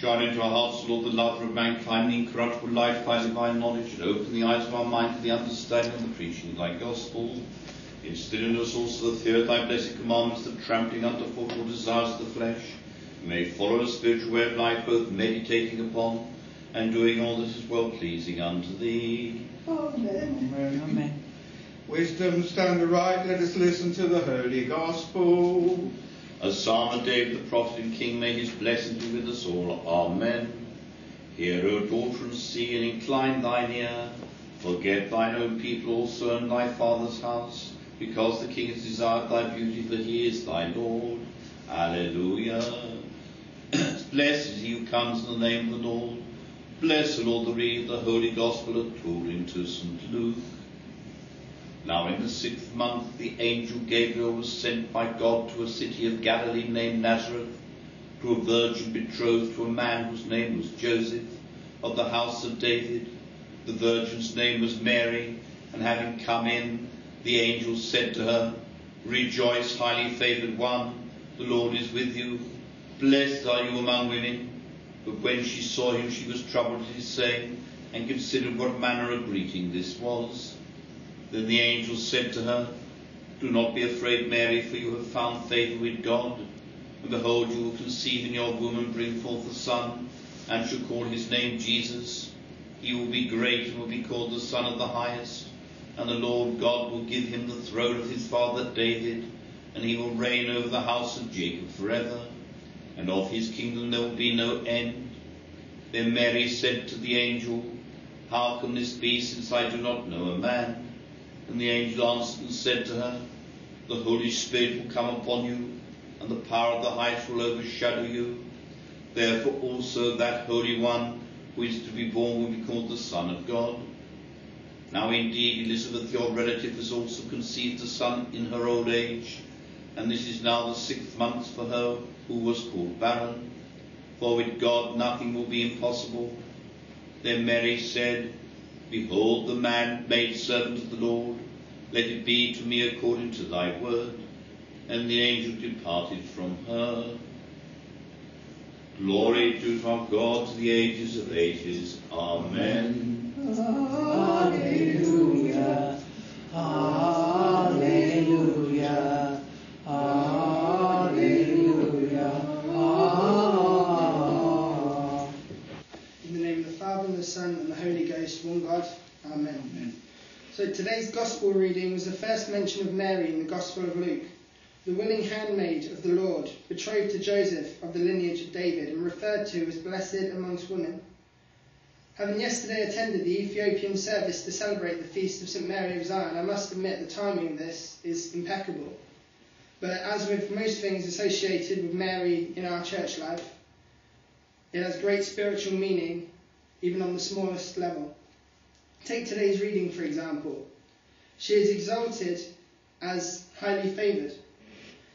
Shine into our hearts, Lord, the love of mankind, the incorruptible life by divine knowledge, and open the eyes of our mind to the understanding of the preaching of thy gospel. Instill in us also the fear of thy blessed commandments, that trampling underfoot all desires of the flesh, we may follow a spiritual way of life, both meditating upon and doing all that is well pleasing unto thee. Amen. Amen. Amen. Wisdom, stand aright, let us listen to the Holy Gospel. A psalm of David the prophet and king, may his blessing be with us all. Amen. Hear, O daughter, and see, and incline thine ear. Forget thine own people also and thy father's house, because the king has desired thy beauty, for he is thy Lord. Alleluia. Blessed is he who comes in the name of the Lord. Bless the Lord, the read the holy gospel according to St. Luke. Now in the sixth month the angel Gabriel was sent by God to a city of Galilee named Nazareth, to a virgin betrothed to a man whose name was Joseph, of the house of David. The virgin's name was Mary, and having come in, the angel said to her, Rejoice, highly favoured one, the Lord is with you. Blessed are you among women. But when she saw him, she was troubled at his saying, and considered what manner of greeting this was. Then the angel said to her, Do not be afraid, Mary, for you have found favour with God. And behold, you will conceive in your womb and bring forth a son, and shall call his name Jesus. He will be great and will be called the Son of the Highest. And the Lord God will give him the throne of his father David, and he will reign over the house of Jacob forever. And of his kingdom there will be no end. Then Mary said to the angel, How can this be, since I do not know a man? And the angel answered and said to her, The Holy Spirit will come upon you, and the power of the highest will overshadow you. Therefore also that Holy One who is to be born will be called the Son of God. Now indeed Elizabeth, your relative, has also conceived a son in her old age, and this is now the sixth month for her who was called barren. For with God nothing will be impossible. Then Mary said, Behold the man made servant of the Lord, let it be to me according to thy word. And the angel departed from her. Glory to our God to the ages of ages. Amen. Hallelujah. Hallelujah. Hallelujah. Ah. In the name of the Father, and the Son, and the Holy Ghost, one God. Amen. So today's Gospel reading was the first mention of Mary in the Gospel of Luke, the willing handmaid of the Lord, betrothed to Joseph of the lineage of David, and referred to as blessed amongst women. Having yesterday attended the Ethiopian service to celebrate the feast of St Mary of Zion, I must admit the timing of this is impeccable. But as with most things associated with Mary in our church life, it has great spiritual meaning, even on the smallest level. Take today's reading, for example. She is exalted as highly favoured.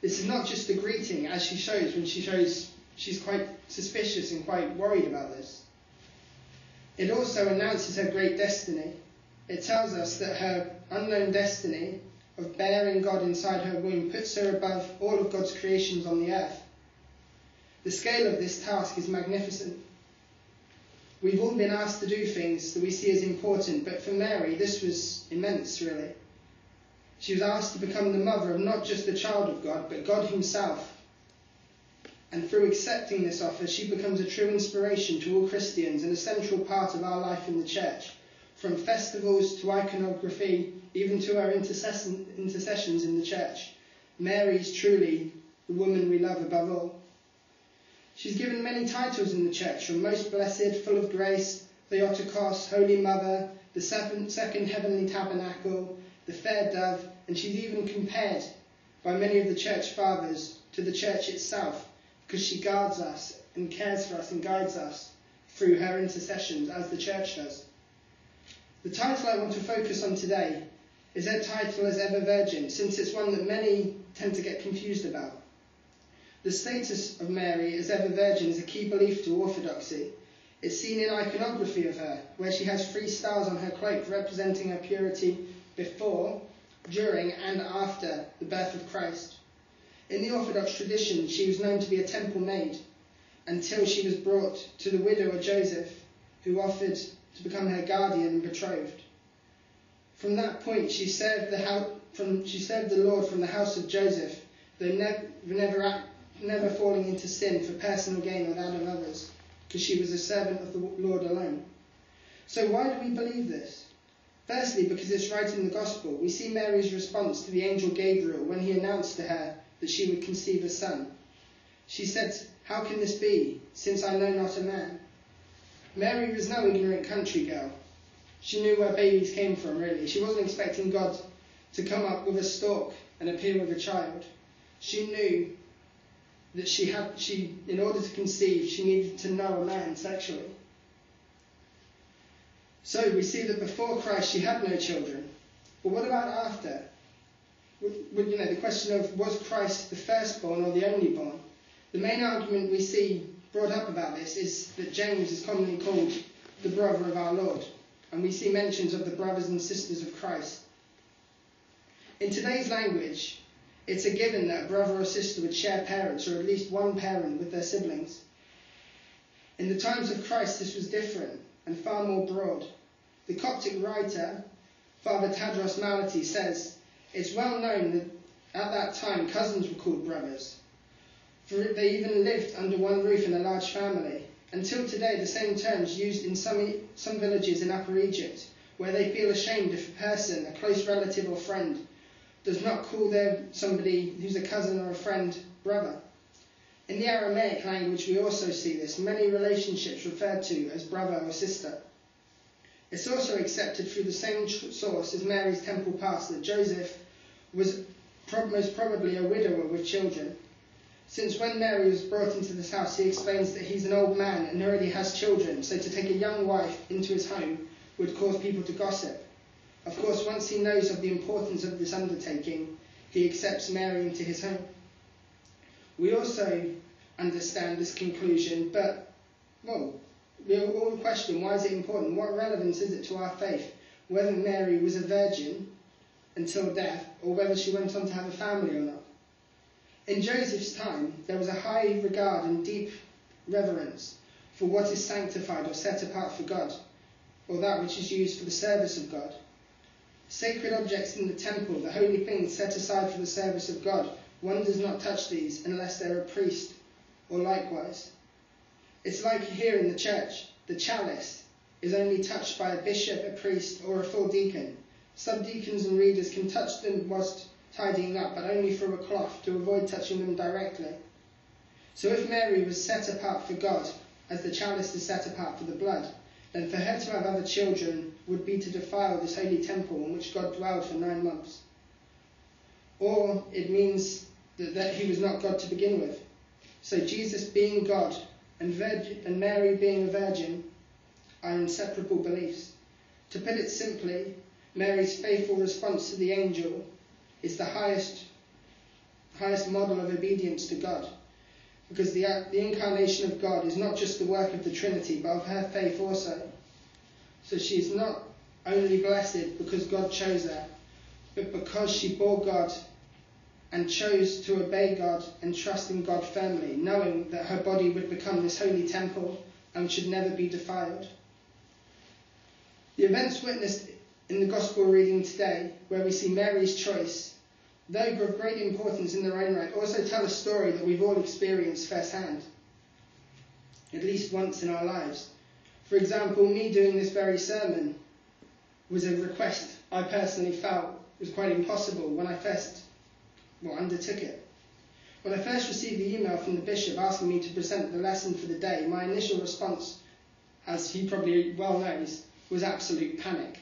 This is not just a greeting, as she shows when she shows she's quite suspicious and quite worried about this. It also announces her great destiny. It tells us that her unknown destiny of bearing God inside her womb puts her above all of God's creations on the earth. The scale of this task is magnificent. We've all been asked to do things that we see as important, but for Mary, this was immense, really. She was asked to become the mother of not just the child of God, but God Himself. And through accepting this offer, she becomes a true inspiration to all Christians and a central part of our life in the church, from festivals to iconography, even to our intercessions in the church. Mary is truly the woman we love above all. She's given many titles in the church, from Most Blessed, Full of Grace, Theotokos, Holy Mother, the Second Heavenly Tabernacle, the Fair Dove, and she's even compared by many of the church fathers to the church itself, because she guards us and cares for us and guides us through her intercessions as the church does. The title I want to focus on today is her title as Ever Virgin, since it's one that many tend to get confused about. The status of Mary as ever virgin is a key belief to orthodoxy. It's seen in iconography of her, where she has three stars on her cloak representing her purity before, during, and after the birth of Christ. In the Orthodox tradition, she was known to be a temple maid, until she was brought to the widow of Joseph, who offered to become her guardian and betrothed. From that point, she served the from she served the Lord from the house of Joseph, though never never, never falling into sin for personal gain or that of others, because she was a servant of the Lord alone. So why do we believe this? Firstly, because it's right in the Gospel. We see Mary's response to the angel Gabriel when he announced to her that she would conceive a son. She said, How can this be, since I know not a man? Mary was no ignorant country girl. She knew where babies came from, really. She wasn't expecting God to come up with a stork and appear with a child. She knew that she had, she, in order to conceive, she needed to know a man sexually. So we see that before Christ she had no children. But what about after? Would, you know, the question of was Christ the firstborn or the only born? The main argument we see brought up about this is that James is commonly called the brother of our Lord, and we see mentions of the brothers and sisters of Christ. In today's language, it's a given that a brother or sister would share parents, or at least one parent, with their siblings. In the times of Christ, this was different and far more broad. The Coptic writer, Father Tadros Malaty, says, It's well known that at that time cousins were called brothers, for they even lived under one roof in a large family. Until today, the same terms used in some, some villages in Upper Egypt, where they feel ashamed if a person, a close relative or friend, does not call their somebody who's a cousin or a friend brother. In the Aramaic language, we also see this. Many relationships referred to as brother or sister. It's also accepted through the same source as Mary's temple past that Joseph was most probably a widower with children. Since when Mary was brought into this house, he explains that he's an old man and already has children, so to take a young wife into his home would cause people to gossip. Of course, once he knows of the importance of this undertaking, he accepts Mary into his home. We also understand this conclusion, but, well, we all question why is it important? What relevance is it to our faith whether Mary was a virgin until death or whether she went on to have a family or not? In Joseph's time, there was a high regard and deep reverence for what is sanctified or set apart for God, or that which is used for the service of God. Sacred objects in the temple, the holy things set aside for the service of God, one does not touch these unless they're a priest or likewise. It's like here in the church, the chalice is only touched by a bishop, a priest, or a full deacon. Subdeacons and readers can touch them whilst tidying up, but only through a cloth to avoid touching them directly. So if Mary was set apart for God, as the chalice is set apart for the blood, then for her to have other children would be to defile this holy temple in which God dwelled for nine months. Or it means that, that he was not God to begin with. So Jesus being God and, and Mary being a virgin are inseparable beliefs. To put it simply, Mary's faithful response to the angel is the highest, highest model of obedience to God. Because the, the incarnation of God is not just the work of the Trinity, but of her faith also. So she is not only blessed because God chose her, but because she bore God and chose to obey God and trust in God firmly, knowing that her body would become this holy temple and should never be defiled. The events witnessed in the Gospel reading today, where we see Mary's choice, though of great importance in their own right, also tell a story that we've all experienced firsthand, at least once in our lives. For example, me doing this very sermon was a request I personally felt was quite impossible when I first well, undertook it. When I first received the email from the bishop asking me to present the lesson for the day, my initial response, as he probably well knows, was absolute panic.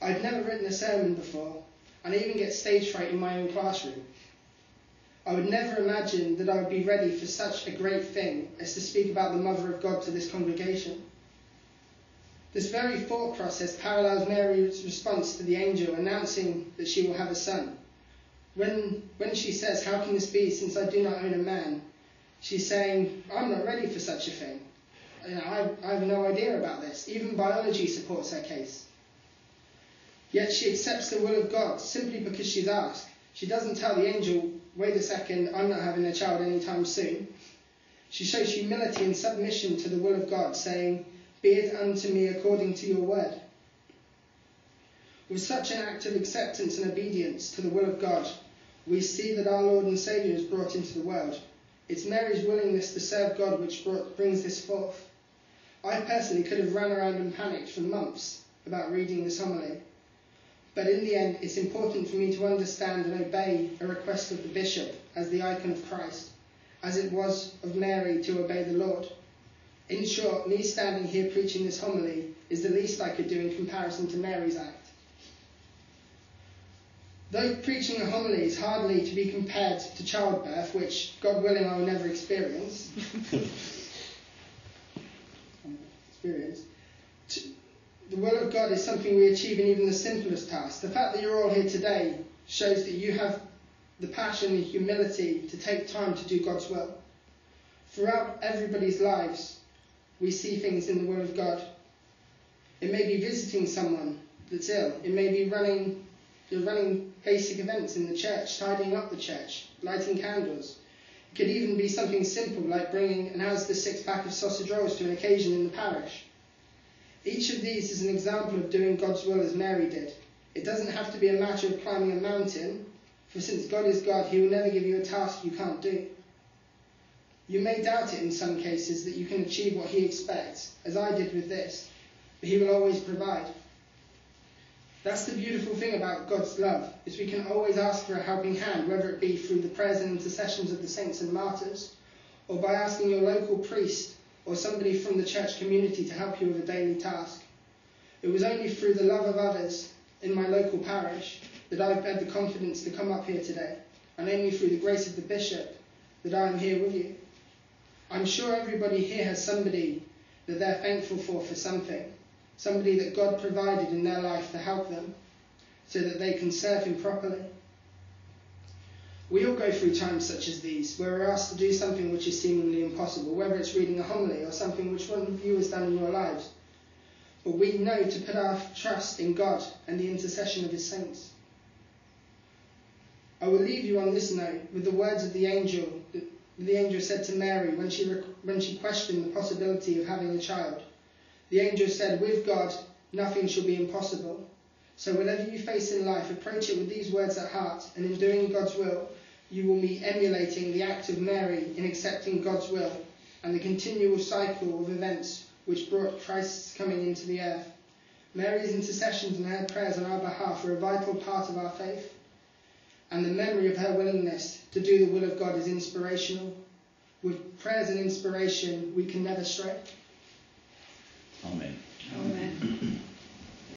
I'd never written a sermon before, and I even get stage fright in my own classroom. I would never imagine that I would be ready for such a great thing as to speak about the Mother of God to this congregation. This very thought process parallels Mary's response to the angel announcing that she will have a son. When, when she says, How can this be since I do not own a man? She's saying, I'm not ready for such a thing. You know, I, I have no idea about this. Even biology supports her case. Yet she accepts the will of God simply because she's asked. She doesn't tell the angel, wait a second, I'm not having a child anytime soon. She shows humility and submission to the will of God, saying, Be it unto me according to your word. With such an act of acceptance and obedience to the will of God, we see that our Lord and Saviour is brought into the world. It's Mary's willingness to serve God which brought, brings this forth. I personally could have run around and panicked for months about reading this homily. But in the end, it's important for me to understand and obey a request of the bishop as the icon of Christ, as it was of Mary to obey the Lord. In short, me standing here preaching this homily is the least I could do in comparison to Mary's act. Though preaching a homily is hardly to be compared to childbirth, which, God willing, I will never experience, experience, the will of God is something we achieve in even the simplest tasks. The fact that you're all here today shows that you have the passion and humility to take time to do God's will. Throughout everybody's lives, we see things in the will of God. It may be visiting someone that's ill. It may be running, you're running basic events in the church, tidying up the church, lighting candles. It could even be something simple like bringing an Asda six pack of sausage rolls to an occasion in the parish. Each of these is an example of doing God's will as Mary did. It doesn't have to be a matter of climbing a mountain, for since God is God, He will never give you a task you can't do. You may doubt it in some cases that you can achieve what He expects, as I did with this, but He will always provide. That's the beautiful thing about God's love, is we can always ask for a helping hand, whether it be through the prayers and intercessions of the saints and martyrs, or by asking your local priest or somebody from the church community to help you with a daily task. It was only through the love of others in my local parish that I've had the confidence to come up here today, and only through the grace of the bishop that I am here with you. I'm sure everybody here has somebody that they're thankful for for something, somebody that God provided in their life to help them so that they can serve Him properly. We all go through times such as these, where we're asked to do something which is seemingly impossible, whether it's reading a homily or something which one of you has done in your lives. But we know to put our trust in God and the intercession of His saints. I will leave you on this note with the words of the angel. The angel said to Mary when she, when she questioned the possibility of having a child. The angel said, With God, nothing shall be impossible. So whatever you face in life, approach it with these words at heart, and in doing God's will, you will be emulating the act of Mary in accepting God's will and the continual cycle of events which brought Christ's coming into the earth. Mary's intercessions and her prayers on our behalf are a vital part of our faith, and the memory of her willingness to do the will of God is inspirational. With prayers and inspiration, we can never stray. Amen. Amen.